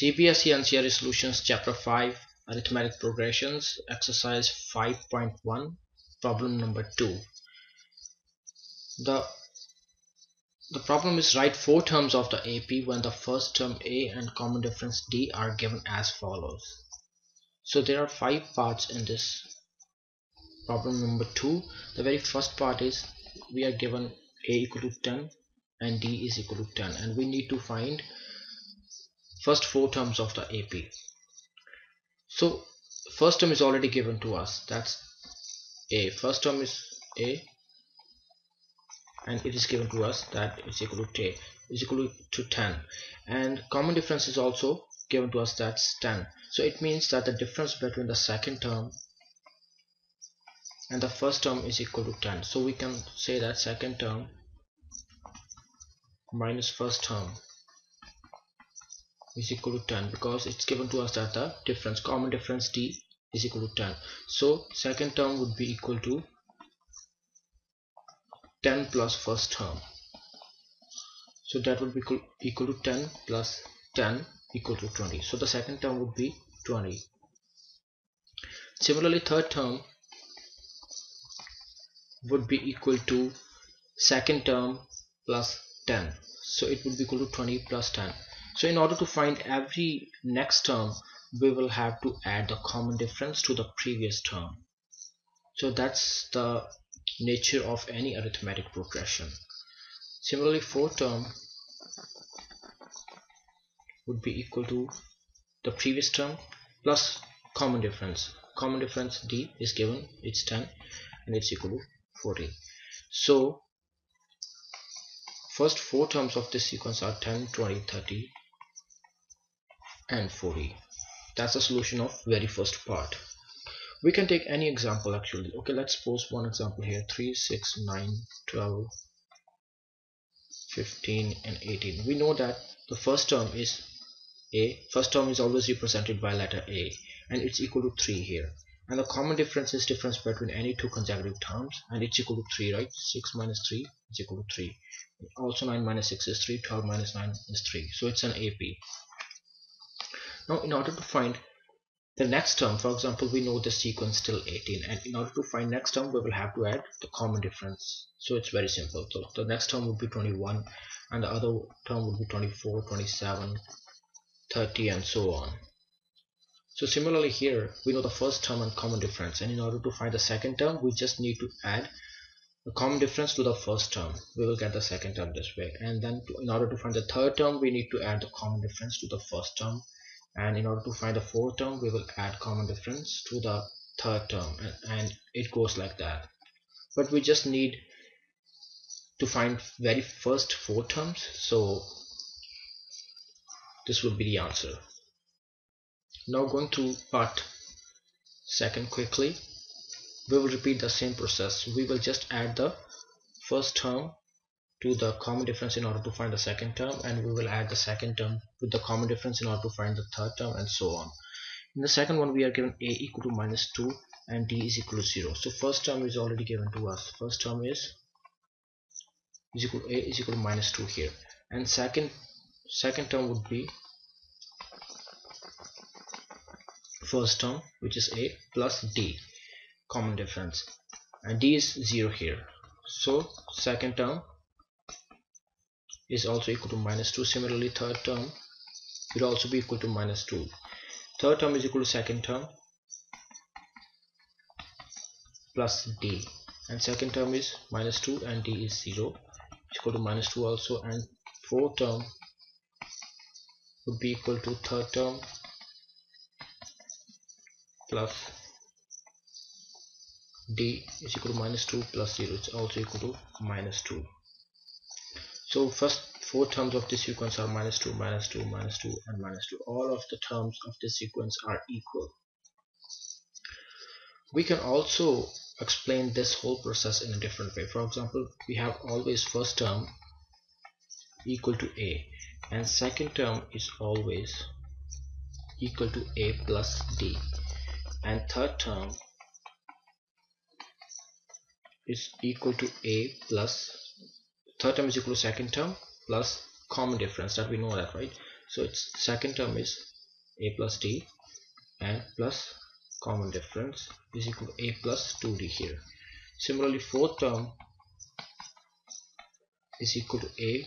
CBSE NCERT Solutions Chapter 5 Arithmetic Progressions Exercise 5.1 Problem number 2 The the problem is write four terms of the AP when the first term A and common difference D are given as follows. So there are five parts in this problem number 2. The very first part is we are given A equal to 10 and D is equal to 10 and we need to find first four terms of the AP so first term is already given to us. That's A. First term is A and it is given to us that is equal to A is equal to 10 and common difference is also given to us that's 10 so it means that the difference between the second term and the first term is equal to 10 so we can say that second term minus first term is equal to 10 because it's given to us that the difference common difference d is equal to 10 so second term would be equal to 10 plus first term. So that would be equal, equal to 10 plus 10 equal to 20 so the second term would be 20 similarly third term would be equal to second term plus 10 so it would be equal to 20 plus 10 so in order to find every next term we will have to add the common difference to the previous term. So that's the nature of any arithmetic progression. Similarly fourth term would be equal to the previous term plus common difference. Common difference d is given it's 10 and it's equal to 40 so first four terms of this sequence are 10 20 30 and 40 that's the solution of very first part. We can take any example actually. Okay let's suppose one example here. 3 6 9 12 15 and 18 we know that the first term is a. First term is always represented by letter a and it's equal to 3 here. And the common difference is difference between any two consecutive terms and it's equal to 3 right? 6 minus 3 is equal to 3 also 9 minus 6 is 3 12 minus 9 is 3 so it's an AP now in order to find the next term for example we know the sequence till 18 and in order to find next term we will have to add the common difference. So it's very simple. So the next term would be 21 and the other term would be 24 27 30 and so on. So similarly here we know the first term and common difference and in order to find the second term we just need to add the common difference to the first term. We will get the second term this way. And then to, in order to find the third term we need to add the common difference to the first term and in order to find the fourth term we will add common difference to the third term and, it goes like that. But we just need to find very first four terms so this will be the answer. Now going to part second quickly. We will repeat the same process. We will just add the first term to the common difference in order to find the second term and we will add the second term with the common difference in order to find the third term and so on. In the second one we are given a equal to minus 2 and d is equal to 0 so first term is already given to us. First term is is equal to a is equal to minus 2 here. And second second term would be first term which is a plus d common difference. And d is 0 here. So second term is also equal to minus 2 similarly third term will also be equal to minus 2 third term is equal to second term plus d. And second term is minus 2 and d is 0 equal to minus 2 also. And fourth term would be equal to third term plus d is equal to minus 2 plus 0 it's also equal to minus 2 so first four terms of this sequence are minus 2 minus 2 minus 2 and minus 2 all of the terms of this sequence are equal. We can also explain this whole process in a different way. For example we have always first term equal to a and second term is always equal to a plus d and third term is equal to a plus third term is equal to second term plus common difference that we know that right? So its second term is a plus d and plus common difference is equal to a plus 2d here. Similarly fourth term is equal to a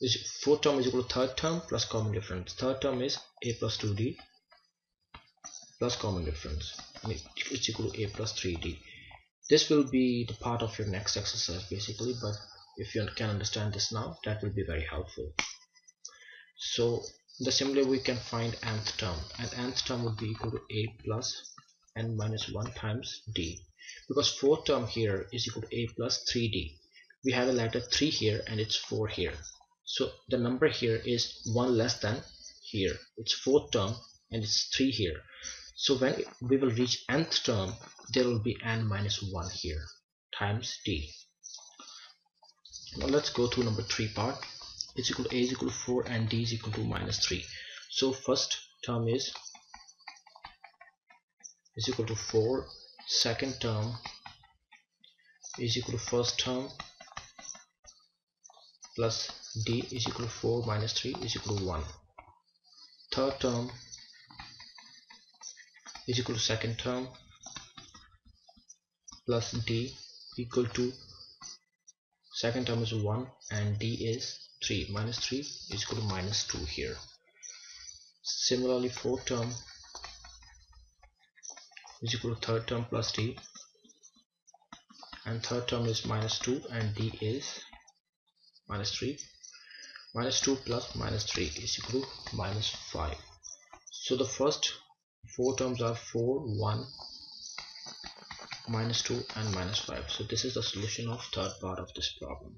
is fourth term is equal to third term plus common difference. Third term is a plus 2d plus common difference. And it's equal to a plus 3d this will be the part of your next exercise basically but if you can understand this now that will be very helpful. So the similar we can find nth term and nth term would be equal to a plus n minus 1 times d because fourth term here is equal to a plus 3d we have a letter 3 here and it's 4 here. So the number here is 1 less than here. It's fourth term and it's 3 here. So when we will reach nth term there will be n minus 1 here times d now let's go to number 3 part. It's equal to a is equal to 4 and d is equal to minus 3 so first term is is equal to 4 second term is equal to first term plus d is equal to 4 minus 3 is equal to 1 third term is equal to second term plus d equal to second term is 1 and d is 3 minus 3 is equal to minus 2 here. Similarly fourth term is equal to third term plus d. And third term is minus 2 and d is minus 3 minus 2 plus minus 3 is equal to minus 5 so the first four terms are 4 1 minus 2 and minus 5 so this is the solution of third part of this problem.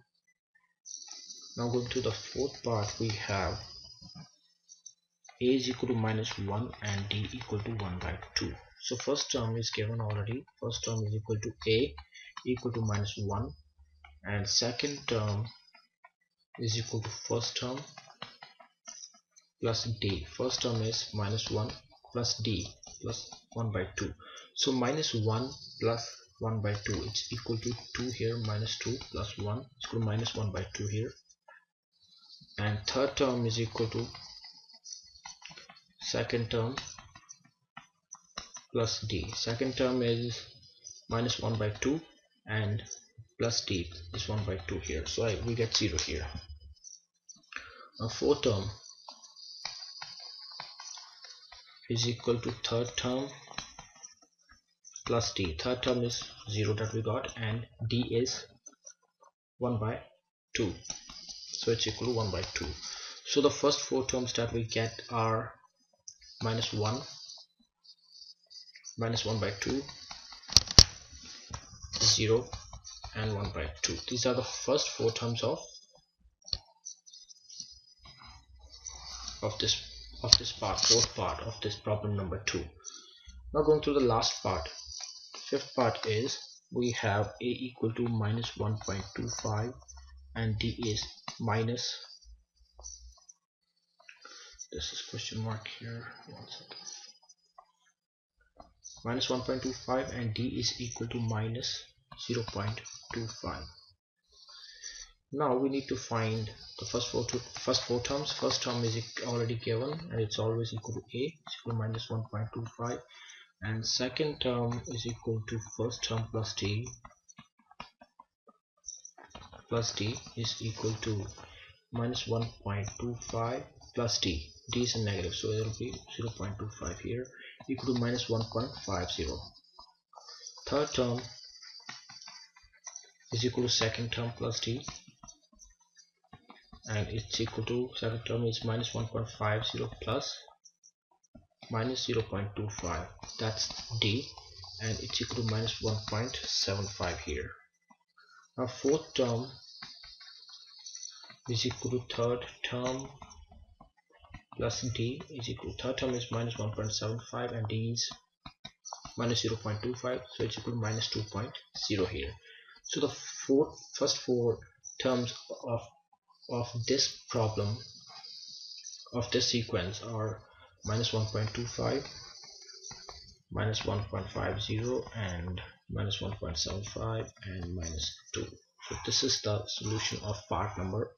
Now going to the fourth part we have a is equal to minus 1 and d equal to 1 by 2 so first term is given already. First term is equal to a equal to minus 1 and second term is equal to first term plus d. First term is minus 1 plus d plus 1 by 2 so minus 1 plus 1 by 2 it's equal to 2 here minus 2 plus 1 it's equal to minus 1 by 2 here. And third term is equal to second term plus d. Second term is minus 1 by 2 and plus d is 1 by 2 here. So I, we get 0 here. Now fourth term is equal to third term plus d. Third term is 0 that we got and d is 1 by 2 so it's equal to 1 by 2 so the first four terms that we get are minus 1 minus 1 by 2 0 and 1 by 2 these are the first four terms of of this of this part fourth part of this problem number two. Now going to the last part. Fifth part is we have a equal to minus 1.25 and d is minus this is question mark here one second. Minus 1.25 and d is equal to minus 0.25 now we need to find the first four to first four terms. First term is already given and it's always equal to a equal to minus 1.25 and second term is equal to first term plus t. Plus t is equal to minus 1.25 plus d d is a negative so it will be 0.25 here equal to minus 1.50 third term is equal to second term plus d and it's equal to second term is minus 1.50 plus minus 0.25 that's d. And it's equal to minus 1.75 here. Now fourth term is equal to third term plus d is equal to third term is minus 1.75 and d is minus 0.25 so it's equal to minus 2.0 here. So the four first four terms of of this problem of this sequence are minus 1.25 minus 1.50 and minus 1.75 and minus 2 so this is the solution of part number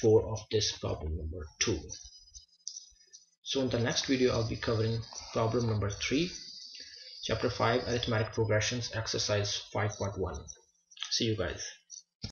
4 of this problem number 2 so in the next video I'll be covering problem number 3 chapter 5 arithmetic progressions exercise 5.1 see you guys